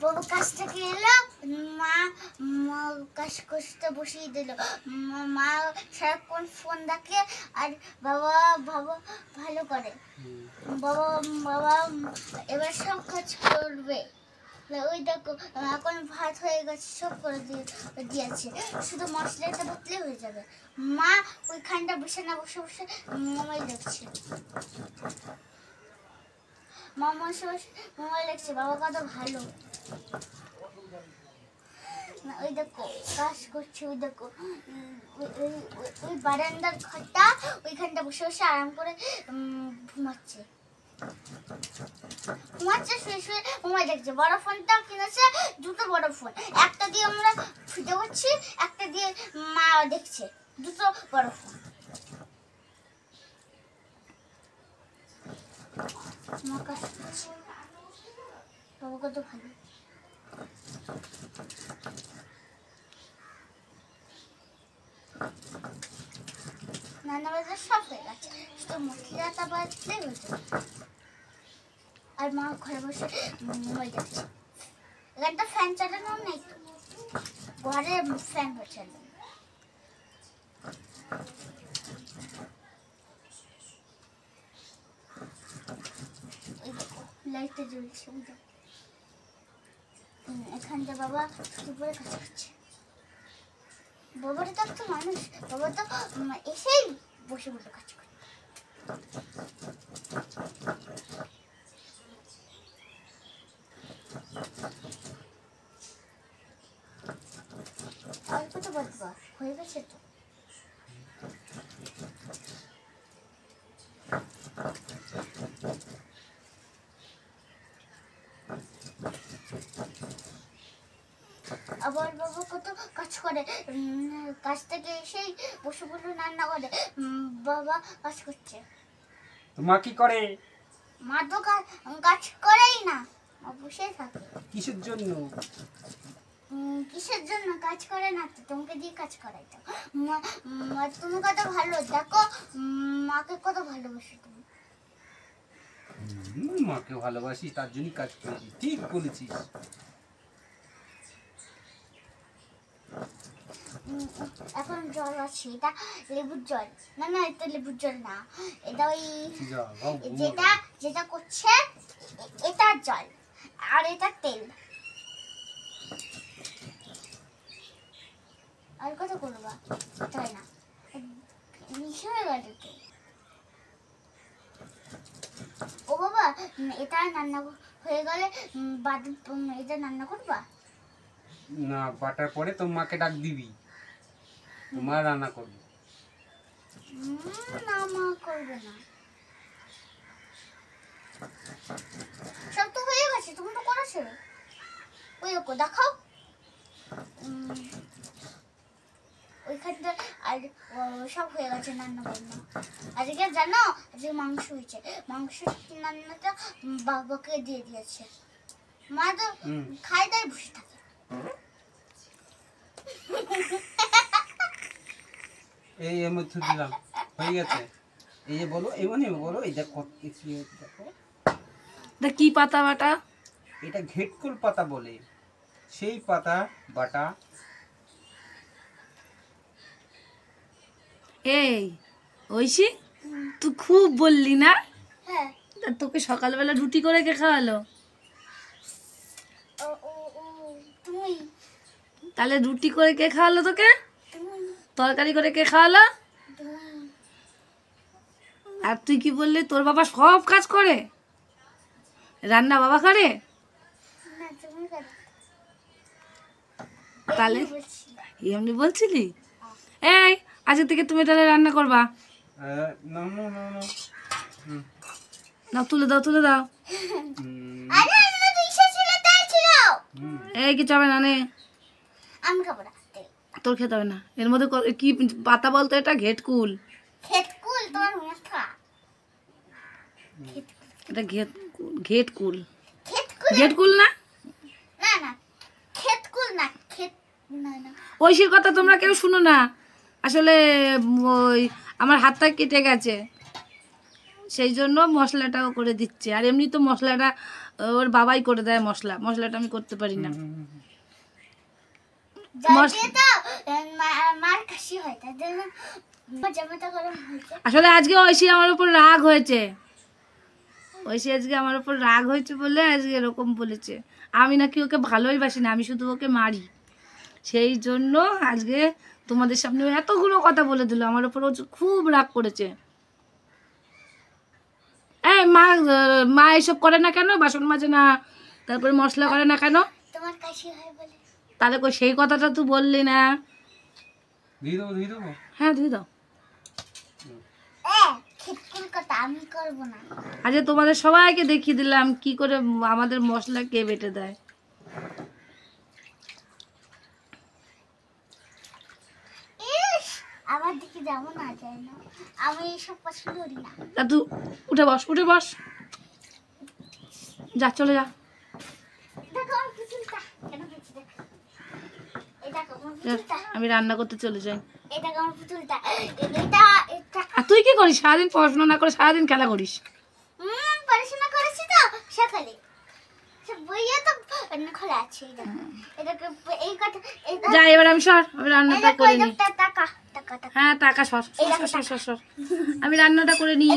বাবা কাজ থেকে এলো, মা কাজ করতে বসিয়ে দিল। মা- সারাক্ষণ ফোন দেখে আর বাবা বাবা ভালো করে। বাবা বাবা এবার সব কাজ করবে। ওই দেখো, এখন ভাত হয়ে গেছে, সব করে দিয়ে, দিয়েছে। শুধু মশলাটা বদলে হয়ে যাবে। মা ওইখানটা বসে না, বসে বসে মোবাইল দেখছে। মা বসে বসে মোবাইল দেখছে, বাবা কত ভালো। ওই দেখো ওই দেখো। ওই- বারান্দার ঘরটা বসে বসে আরাম করে ঘুমাচ্ছে। ঘুমাচ্ছে, শুয়ে শুয়ে মোবাইল দেখছে। বড় ফোনটা কিনেছে, দুটো বড় ফোন। একটা দিয়ে আমরা ভিডিও করছি, একটা দিয়ে মা দেখছে, দুটো বড় ফোন। মা কাজ করছে। বাবা কত ভালো সব হয়ে গেছে। শুধু হয়ে যাবে আর মা ঘরে বসে মোবাইল দেখছে। এখানটা ফ্যান চালানো তো। ঘরে ফ্যান জ্বলছে। এখানটা বাবা দুপুরে কাজ করছে। বাবার তো মানুষ। বাবা তো এসেই বসে বসে কাজ করে আর কত বাজবা হয়ে গেছে তো আবার বাবা কত কাজ করে কাজ থেকে এসেই বসে বসে রান্না করে। বাবা কাজ করছে। মা কি করে? মা তো কাজ করেই না মা বসেই থাকে। কিসের জন্য? কিসের জন্য? কাজ করে না তো তোমাকে দিয়ে কাজ করাই তো। তুমি কত ভালো দেখো মাকে কত ভালোবাসো তুমি। মাকে ভালোবাসি তার জন্যই কাজ করেছি। ঠিক বলেছিস। এখন জল আছে এটা লেবুর জল। না না এটা লেবুর জল না। এটা ওই যেটা যেটা করছে এটা জল আর এটা তেল। আর কত করবা তাই না? মিশে গেল তো ও বাবা এটা রান্না হয়ে গেলে বাদ এটা রান্না করবা? না বাটার পরে তোর মাকে ডাক দিবি। তোমার রান্না করবে। না মা করবে না। সব তো হয়ে গেছে তুমি তো করেছ। ওই ওকে দেখাও। ওইখানটা আর সব হয়ে গেছে রান্না বান্না। আজকে জানো আজকে মাংস হয়েছে। মাংস রান্নাটা বাবাকে দিয়ে দিয়েছে। মা তো। খাই দাই বসে থাকে। এই এর মধ্যে দিলাম। হয়ে গেছে। এই যে বলো এই মানে বলো এটা কত কি দেখো। তা কি পাতা বাটা? এটা ঘেটকুল পাতা বলে। সেই পাতা বাটা। এই ঐশী তুই খুব বললি না? হ্যাঁ। তা তোকে সকালবেলা রুটি করে কে খাওয়ালো? ও ও ও তুমি। তাহলে রুটি করে কে খাওয়ালো তোকে? তরকারি করে কে খাওয়ালো? আর তুই কি বললি তোর বাবা সব কাজ করে? রান্না বাবা করে? তাহলে এমনি বলছিলি? এই আজকে থেকে তুমি তাহলে রান্না করবা। না তুলে দাও তুলে দাও। এই কিছু হবে না নে। আমি খাব না। তোর খেতে হবে না। এর মধ্যে কি পাতা বলতো এটা? ঘেটকুল। খেতকুল তোমার মাথা এটা ঘেট ঘেটকুল। ঘেটকুল? না? না না। খেতকুল না খেত না না। ঐশীর কথা তোমরা কেউ শুনো না। আসলে ওই আমার হাতটা কেটে গেছে। সেই জন্য মশলাটাও করে দিচ্ছে। আর এমনি তো মশলাটা ওর বাবাই করে দেয় মশলা। মশলাটা আমি করতে পারি না। আসলে আজকে ঐশী আমার উপর রাগ হয়েছে। ঐশী আজকে আমার উপর রাগ হয়েছে বলে আজকে এরকম বলেছে। আমি নাকি ওকে ভালোই বাসি না আমি শুধু ওকে মারি। সেই জন্য আজকে তোমাদের সামনে এতগুলো কথা বলে দিল আমার উপর ও খুব রাগ করেছে। এই মা মা এসব করে না কেন? বাসন মাজে না তারপরে মশলা করে না কেন? তোমার কাশি হয় বলে। তাহলে কই সেই কথাটা তুই বললি না। হ্যাঁ দিয়ে দাও। এ খিটকির কথা আমি করব না। আজকে তোমাদের সবাইকে দেখিয়ে দিলাম কি করে আমাদের মশলা কে বেটে দেয়। ইস আমার দিকে যাব না যায় না। আমি এসব পছন্দ করি না। তা তুই উঠে বস উঠে বস। যা চলে যা দেখো আমার পুতুলটা কেন পেয়েছি দেখ এই দেখো আমার যা, পুতুলটা আমি রান্না করতে চলে যাই। আর তুই কি করিস? সারাদিন পড়াশোনা না করে সারাদিন খেলা করিস? পড়াশোনা করেছি তো সকালে। এবার আমি সর আমি রান্নাটা করে টাকা হ্যাঁ টাকা সর, সর। আমি রান্নাটা করে নিই।